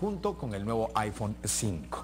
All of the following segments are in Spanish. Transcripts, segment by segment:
junto con el nuevo iPhone 5.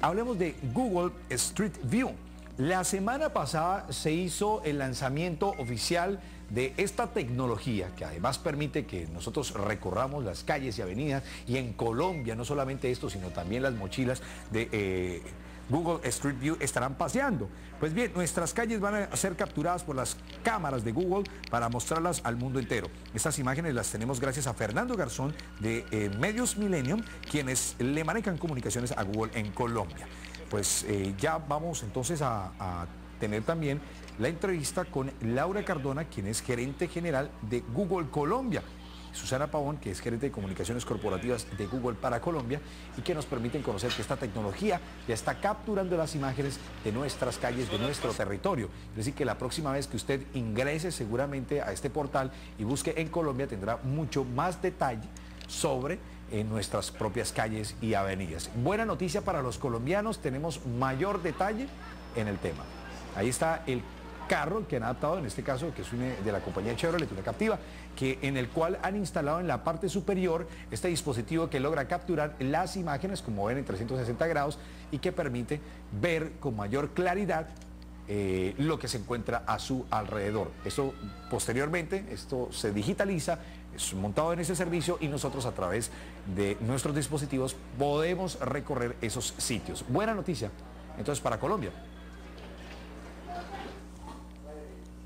Hablemos de Google Street View. La semana pasada se hizo el lanzamiento oficial de esta tecnología que además permite que nosotros recorramos las calles y avenidas y en Colombia no solamente esto sino también las mochilas de eh, Google Street View estarán paseando. Pues bien, nuestras calles van a ser capturadas por las cámaras de Google para mostrarlas al mundo entero. Estas imágenes las tenemos gracias a Fernando Garzón de eh, Medios Millennium, quienes le manejan comunicaciones a Google en Colombia pues eh, ya vamos entonces a, tener también la entrevista con Laura Cardona, quien es gerente general de Google Colombia. Susana Pavón, que es gerente de comunicaciones corporativas de Google para Colombia y que nos permiten conocer que esta tecnología ya está capturando las imágenes de nuestras calles, de nuestro territorio. Es decir, que la próxima vez que usted ingrese seguramente a este portal y busque en Colombia tendrá mucho más detalle sobre en nuestras propias calles y avenidas. Buena noticia para los colombianos, tenemos mayor detalle en el tema. Ahí está el carro que han adaptado, en este caso, que es de la compañía Chevrolet, una captiva, que, en el cual han instalado en la parte superior este dispositivo que logra capturar las imágenes, como ven, en 360 grados y que permite ver con mayor claridad eh, lo que se encuentra a su alrededor. Esto posteriormente, esto se digitaliza, es montado en ese servicio y nosotros a través de nuestros dispositivos podemos recorrer esos sitios. Buena noticia, entonces para Colombia.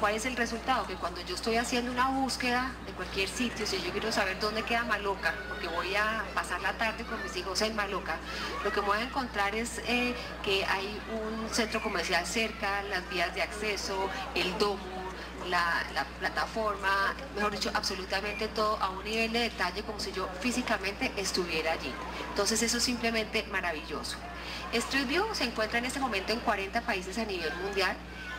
¿Cuál es el resultado? Que cuando yo estoy haciendo una búsqueda de cualquier sitio, si yo quiero saber dónde queda Maloca, porque voy a pasar la tarde con mis hijos en Maloca, lo que voy a encontrar es eh, que hay un centro comercial cerca, las vías de acceso, el domo, la, plataforma, mejor dicho, absolutamente todo a un nivel de detalle como si yo físicamente estuviera allí. Entonces eso es simplemente maravilloso. Street View se encuentra en este momento en 40 países a nivel mundial.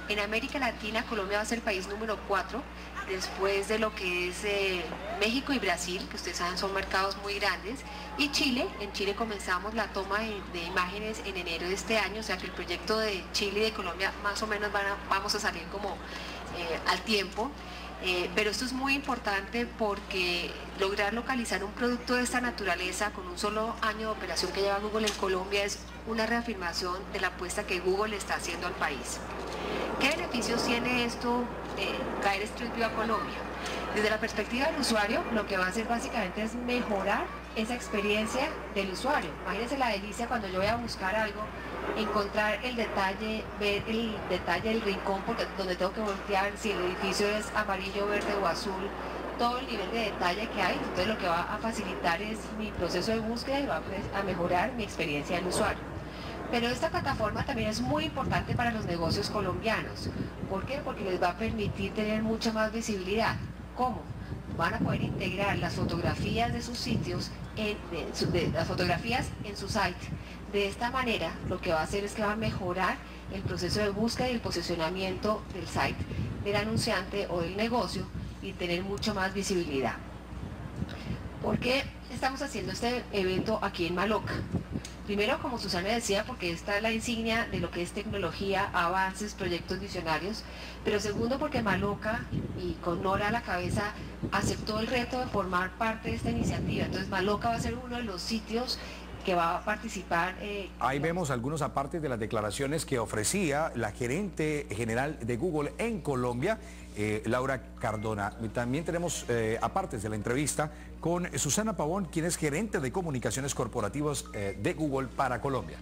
En América Latina, Colombia va a ser el país número 4, después de lo que es eh, México y Brasil, que ustedes saben son mercados muy grandes, y Chile. En Chile comenzamos la toma de, imágenes en enero de este año, o sea que el proyecto de Chile y de Colombia más o menos vamos a salir como eh, al tiempo. Eh, pero esto es muy importante porque lograr localizar un producto de esta naturaleza con un solo año de operación que lleva Google en Colombia es una reafirmación de la apuesta que Google está haciendo al país. ¿Qué beneficios tiene esto caer Street View a Colombia? Desde la perspectiva del usuario, lo que va a hacer básicamente es mejorar esa experiencia del usuario. Imagínense la delicia cuando yo voy a buscar algo, encontrar el detalle, ver el detalle del rincón, porque donde tengo que voltear, si el edificio es amarillo, verde o azul, todo el nivel de detalle que hay, entonces lo que va a facilitar es mi proceso de búsqueda y va a mejorar mi experiencia del usuario. Pero esta plataforma también es muy importante para los negocios colombianos. ¿Por qué? Porque les va a permitir tener mucha más visibilidad. ¿Cómo? Van a poder integrar las fotografías de sus sitios, las fotografías en su site. De esta manera, lo que va a hacer es que va a mejorar el proceso de búsqueda y el posicionamiento del site del anunciante o del negocio y tener mucho más visibilidad. ¿Por qué estamos haciendo este evento aquí en Maloca? Primero, como Susana decía, porque está es la insignia de lo que es tecnología, avances, proyectos visionarios. Pero segundo, porque Maloca, y con Nora a la cabeza, aceptó el reto de formar parte de esta iniciativa. Entonces, Maloca va a ser uno de los sitios que va a participar. Eh, Ahí vemos algunos apartes de las declaraciones que ofrecía la gerente general de Google en Colombia, eh, Laura Cardona. También tenemos eh, apartes de la entrevista con Susana Pavón, quien es gerente de comunicaciones corporativas de Google para Colombia.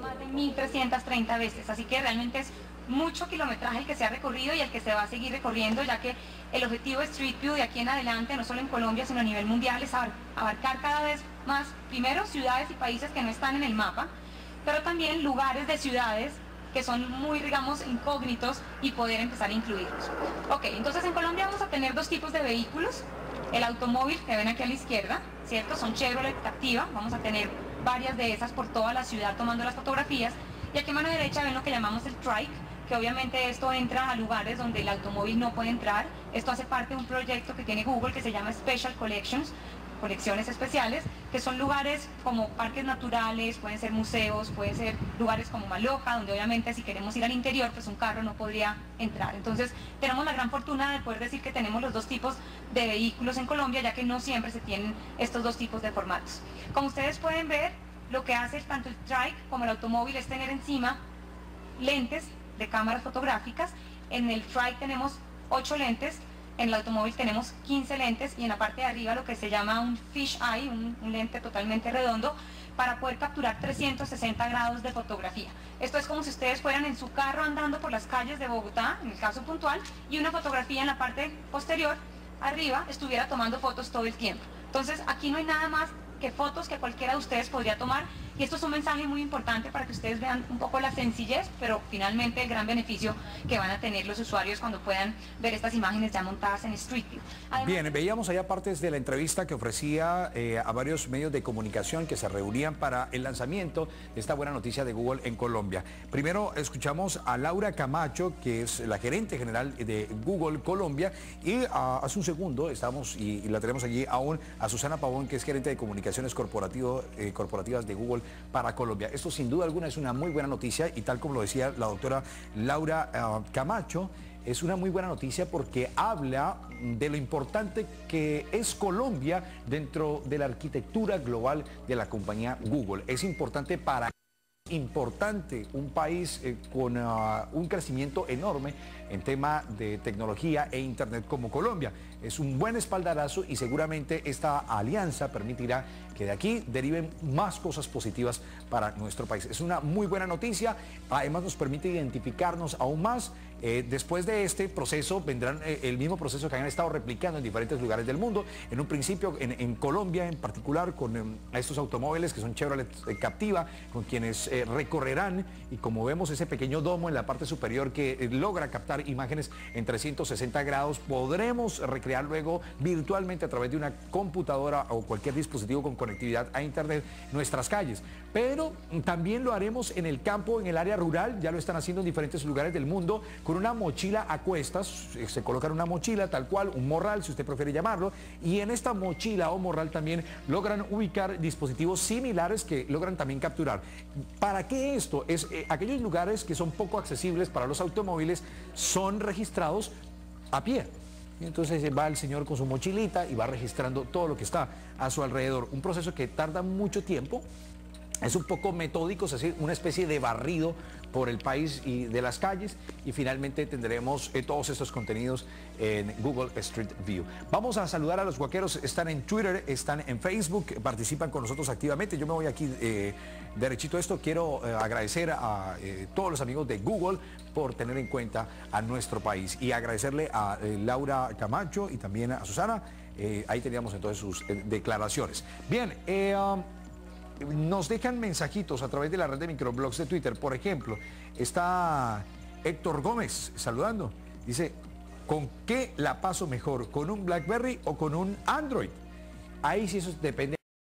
Más de 1.330 veces, así que realmente es mucho kilometraje el que se ha recorrido y el que se va a seguir recorriendo, ya que el objetivo de Street View de aquí en adelante, no solo en Colombia, sino a nivel mundial, es abarcar cada vez más, primero, ciudades y países que no están en el mapa, pero también lugares de ciudades que son muy, digamos, incógnitos y poder empezar a incluirlos. Ok, entonces en Colombia vamos a tener dos tipos de vehículos. El automóvil que ven aquí a la izquierda, ¿cierto? Son Chevrolet Captiva, vamos a tener varias de esas por toda la ciudad tomando las fotografías. Y aquí a mano derecha ven lo que llamamos el trike, que obviamente esto entra a lugares donde el automóvil no puede entrar. Esto hace parte de un proyecto que tiene Google que se llama Special Collections, colecciones especiales, que son lugares como parques naturales, pueden ser museos, pueden ser lugares como Maloja, donde obviamente si queremos ir al interior, pues un carro no podría entrar. Entonces tenemos la gran fortuna de poder decir que tenemos los dos tipos de vehículos en Colombia, ya que no siempre se tienen estos dos tipos de formatos. Como ustedes pueden ver, lo que hace tanto el trike como el automóvil es tener encima lentes de cámaras fotográficas. En el trike tenemos 8 lentes en el automóvil tenemos 15 lentes y en la parte de arriba lo que se llama un fish eye, un, lente totalmente redondo, para poder capturar 360 grados de fotografía. Esto es como si ustedes fueran en su carro andando por las calles de Bogotá, en el caso puntual, y una fotografía en la parte posterior, arriba, estuviera tomando fotos todo el tiempo. Entonces aquí no hay nada más que fotos que cualquiera de ustedes podría tomar y esto es un mensaje muy importante para que ustedes vean un poco la sencillez, pero finalmente el gran beneficio que van a tener los usuarios cuando puedan ver estas imágenes ya montadas en Street View. Bien, veíamos allá partes de la entrevista que ofrecía eh, a varios medios de comunicación que se reunían para el lanzamiento de esta buena noticia de Google en Colombia. Primero escuchamos a Laura Camacho, que es la gerente general de Google Colombia, y ah, hace un segundo estamos, y, la tenemos allí aún, a Susana Pavón, que es gerente de comunicaciones eh, corporativas de Google para Colombia. Esto sin duda alguna es una muy buena noticia y tal como lo decía la doctora Laura ah, Camacho, es una muy buena noticia porque habla de lo importante que es Colombia dentro de la arquitectura global de la compañía Google. Es importante para importante un país eh, con ah, un crecimiento enorme en tema de tecnología e internet como Colombia. Es un buen espaldarazo y seguramente esta alianza permitirá de aquí deriven más cosas positivas para nuestro país. Es una muy buena noticia, además nos permite identificarnos aún más. Eh, después de este proceso vendrán eh, el mismo proceso que han estado replicando en diferentes lugares del mundo. En un principio en, Colombia en particular con em, estos automóviles que son Chevrolet eh, Captiva, con quienes recorrerán y como vemos ese pequeño domo en la parte superior que logra captar imágenes en 360 grados, podremos recrear luego virtualmente a través de una computadora o cualquier dispositivo con conectividad a internet nuestras calles. Pero también lo haremos en el campo, en el área rural, ya lo están haciendo en diferentes lugares del mundo, con una mochila a cuestas, se coloca una mochila tal cual, un morral si usted prefiere llamarlo, y en esta mochila o morral también logran ubicar dispositivos similares que logran también capturar. ¿Para qué esto? Es eh, aquellos lugares que son poco accesibles para los automóviles son registrados a pie. Entonces va el señor con su mochilita y va registrando todo lo que está a su alrededor. Un proceso que tarda mucho tiempo, es un poco metódico, es decir, una especie de barrido por el país y de las calles y finalmente tendremos eh, todos estos contenidos en Google Street View. Vamos a saludar a los guaqueros, están en Twitter, están en Facebook, participan con nosotros activamente. Yo me voy aquí eh, derechito a esto. Quiero eh, agradecer a todos los amigos de Google por tener en cuenta a nuestro país y agradecerle a Laura Camacho y también a Susana. ahí teníamos entonces sus declaraciones. Bien, um, nos dejan mensajitos a través de la red de microblogs de Twitter. Por ejemplo, está Héctor Gómez saludando. Dice, ¿con qué la paso mejor? ¿Con un BlackBerry o con un Android? Ahí sí eso depende.